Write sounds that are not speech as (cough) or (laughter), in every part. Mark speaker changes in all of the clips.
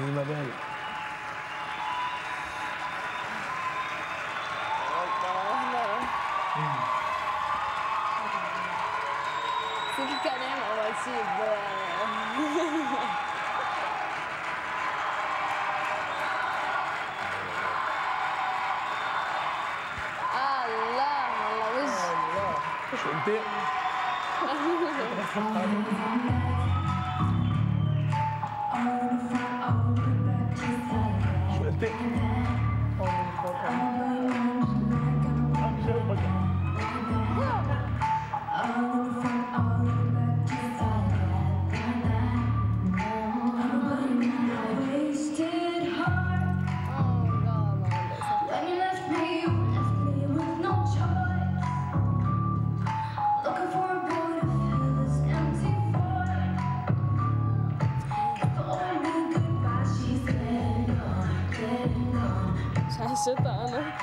Speaker 1: Oui,
Speaker 2: ma belle. C'est quand même en voiture. Allah, (laughs) Allah, shit that I know.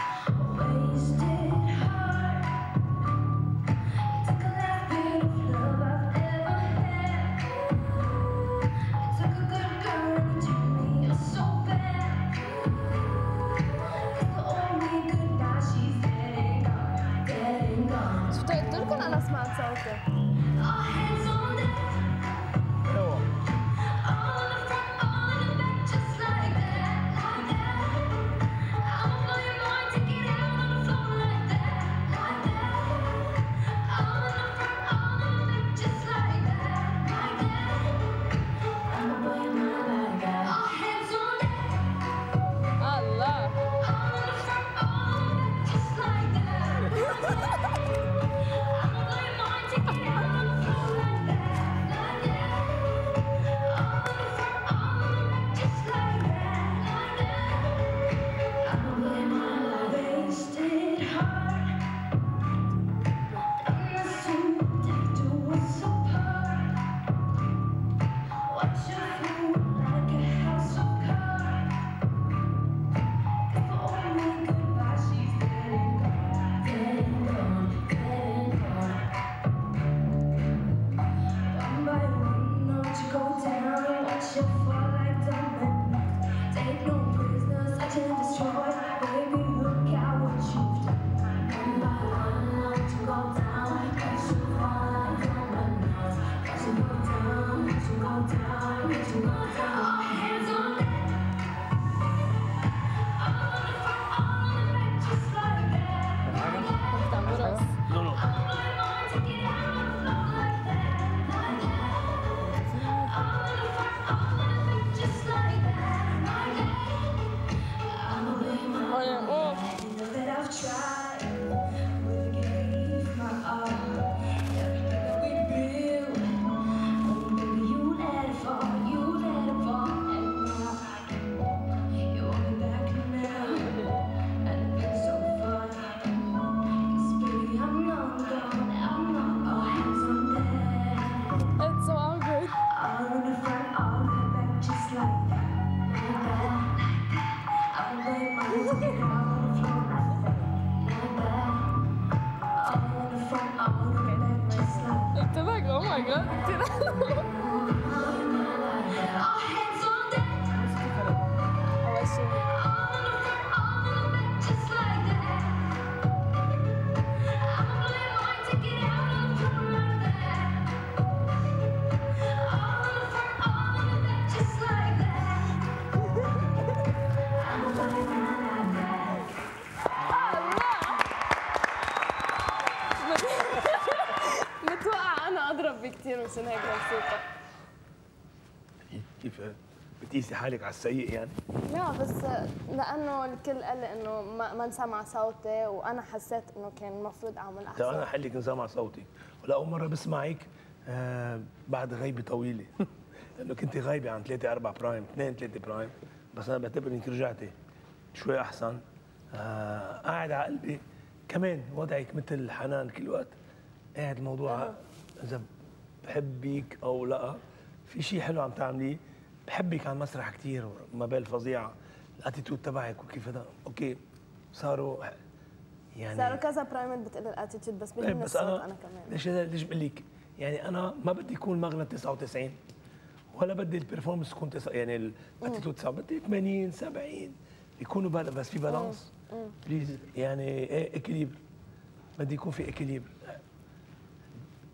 Speaker 2: Tylko na nas ma całkę. of trust. my
Speaker 3: god. عشان هيك مبسوطه
Speaker 1: كيف بتقيسي حالك على السيء يعني؟
Speaker 3: لا بس لأنه الكل قال لي إنه ما, ما انسمع صوتي وأنا حسيت إنه كان المفروض أعمل
Speaker 1: أحسن.
Speaker 3: طيب
Speaker 1: أنا حلك انسمع صوتي. ولا أول مرة بسمعك آه بعد غيبة طويلة. (laughs) لأنه كنت غايبة عن 3 4 prime 2 3 prime. بس أنا بعتبر إنك رجعتي شوي أحسن. آه قاعد على قلبي. كمان وضعك مثل حنان كل وقت. قاعد الموضوع إذا بحبك أو لأ. في شيء حلو عم تعمليه. بحبك على المسرح كثير مبال فظيعة. ال attitude تبعك وكيف هذا. okay. صاروا يعني
Speaker 3: صاروا كذا primeت بتقول ال attitude بس
Speaker 1: بيهمني
Speaker 3: إيه،
Speaker 1: بس أنا
Speaker 3: أنا كمان.
Speaker 1: ليش ليش بقول لك؟ يعني أنا ما بدي يكون مغنى 99 ولا بدي ال performance تكون يعني ال attitude بدي 80 70 يكونوا بس في balance بليز يعني إيه اكليبر بدي يكون في اكليبر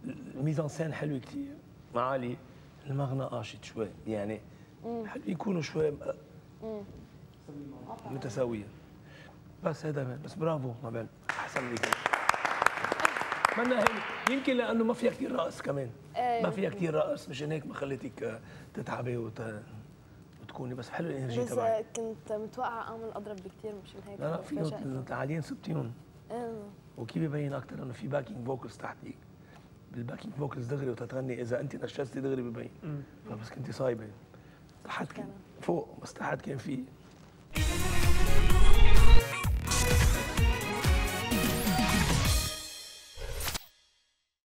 Speaker 1: الميزان سين حلوة كثير معالي المغنى قاشط شوي يعني حلو يكونوا شوي متساويين. بس هذا بس برافو مابل أحسن لي منا يمكن لأنه ما فيها كثير رقص كمان. ما فيها كثير رقص مشان هيك ما خليتك آه، تتعبي وت... وتكوني بس حلو الإنرجي
Speaker 3: بس
Speaker 1: تبعك.
Speaker 3: كنت متوقعة أعمل أضرب بكثير مشان هيك
Speaker 1: لا لا
Speaker 3: فاجأت.
Speaker 1: فيهم العاليين سبتيهم
Speaker 3: إيه.
Speaker 1: وكيف يبين أكثر إنه في باكينج فوكلز تحتيك بالباكينج فوكلز دغري وتتغني إذا أنت نشستي دغري ببين. فبس كنتي صايبة. تحت كان فوق بس تحت كان في